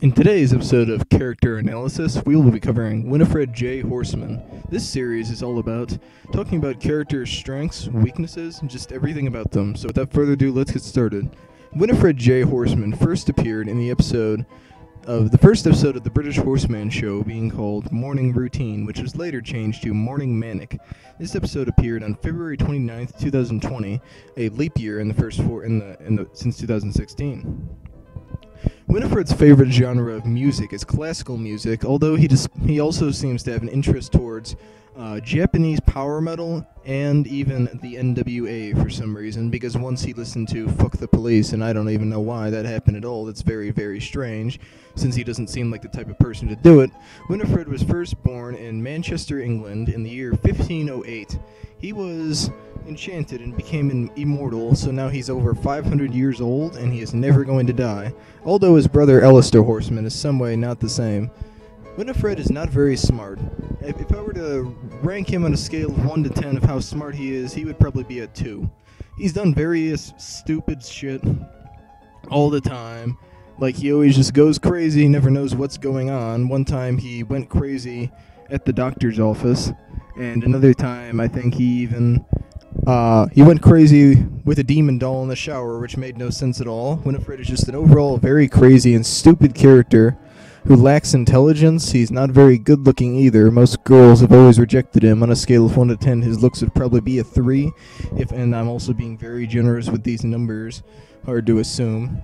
In today's episode of Character Analysis, we will be covering Winifred J. Horseman. This series is all about talking about characters' strengths, weaknesses, and just everything about them. So, without further ado, let's get started. Winifred J. Horseman first appeared in the episode of the first episode of the British Horseman show being called Morning Routine, which was later changed to Morning Manic. This episode appeared on February 29th, 2020, a leap year in the first four in the in the since 2016. Winifred's favorite genre of music is classical music, although he dis- he also seems to have an interest towards uh, Japanese power metal and even the NWA for some reason. Because once he listened to "Fuck the Police," and I don't even know why that happened at all. That's very very strange, since he doesn't seem like the type of person to do it. Winifred was first born in Manchester, England, in the year 1508. He was enchanted and became an immortal, so now he's over 500 years old and he is never going to die. Although his brother Alistair Horseman is some way not the same. Winifred is not very smart. If, if I were to rank him on a scale of 1 to 10 of how smart he is, he would probably be a 2. He's done various stupid shit all the time. Like he always just goes crazy, never knows what's going on. One time he went crazy at the doctor's office, and another time I think he even uh, he went crazy with a demon doll in the shower, which made no sense at all. Winifred is just an overall very crazy and stupid character who lacks intelligence. He's not very good looking either. Most girls have always rejected him. On a scale of 1 to 10, his looks would probably be a 3. If and I'm also being very generous with these numbers. Hard to assume.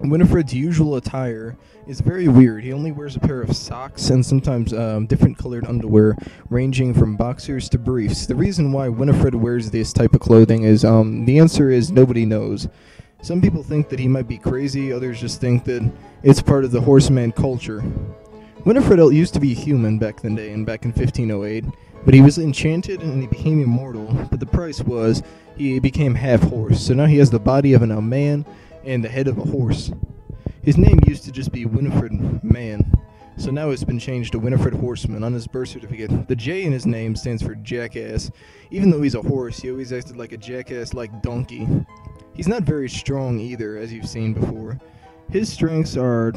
Winifred's usual attire is very weird. He only wears a pair of socks and sometimes um, different colored underwear, ranging from boxers to briefs. The reason why Winifred wears this type of clothing is um, the answer is nobody knows. Some people think that he might be crazy, others just think that it's part of the horseman culture. Winifred used to be human back in the day and back in 1508, but he was enchanted and he became immortal. But the price was he became half horse, so now he has the body of an, a man and the head of a horse. His name used to just be Winifred Man, so now it's been changed to Winifred Horseman on his birth certificate. The J in his name stands for jackass. Even though he's a horse, he always acted like a jackass like donkey. He's not very strong either, as you've seen before. His strengths are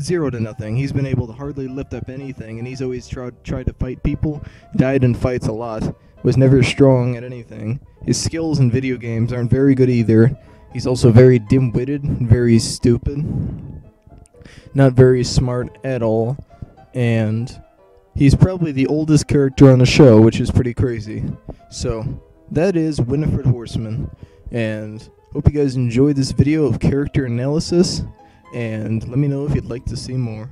zero to nothing. He's been able to hardly lift up anything, and he's always tried tried to fight people. Died in fights a lot. Was never strong at anything. His skills in video games aren't very good either. He's also very dim-witted, very stupid, not very smart at all, and he's probably the oldest character on the show, which is pretty crazy. So that is Winifred Horseman, and hope you guys enjoyed this video of character analysis, and let me know if you'd like to see more.